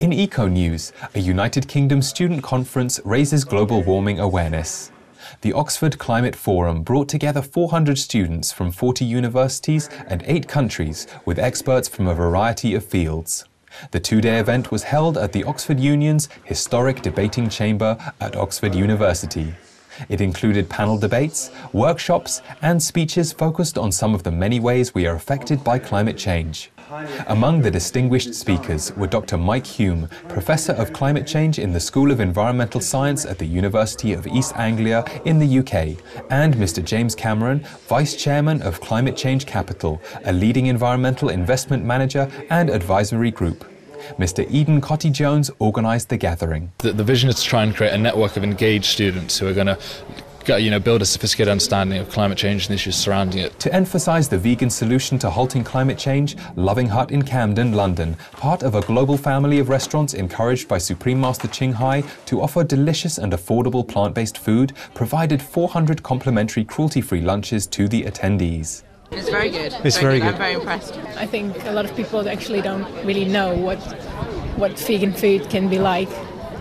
In Eco News, a United Kingdom student conference raises global warming awareness. The Oxford Climate Forum brought together 400 students from 40 universities and eight countries with experts from a variety of fields. The two-day event was held at the Oxford Union's historic debating chamber at Oxford University. It included panel debates, workshops, and speeches focused on some of the many ways we are affected by climate change. Among the distinguished speakers were Dr. Mike Hulme, Professor of Climate Change in the School of Environmental Science at the University of East Anglia in the UK, and Mr. James Cameron, Vice Chairman of Climate Change Capital, a leading environmental investment manager and advisory group. Mr. Eden Cotty Jones organised the gathering. The, the vision is to try and create a network of engaged students who are going to you know, build a sophisticated understanding of climate change and issues surrounding it. To emphasise the vegan solution to halting climate change, Loving Hut in Camden, London, part of a global family of restaurants encouraged by Supreme Master Ching Hai to offer delicious and affordable plant-based food, provided 400 complimentary cruelty-free lunches to the attendees. It's very good. It's very, very good. I'm very impressed. I think a lot of people actually don't really know what what vegan food can be like.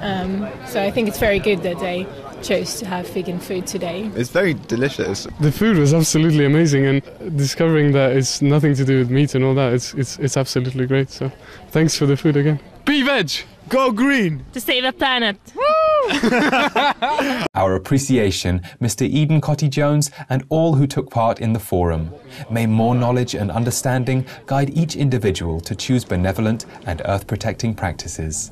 Um, so I think it's very good that they chose to have vegan food today. It's very delicious. The food was absolutely amazing, and discovering that it's nothing to do with meat and all that, it's it's it's absolutely great. So, thanks for the food again. Be veg, go green to save the planet. Our appreciation, Mr. Eden Cotty Jones, and all who took part in the forum. May more knowledge and understanding guide each individual to choose benevolent and earth protecting practices.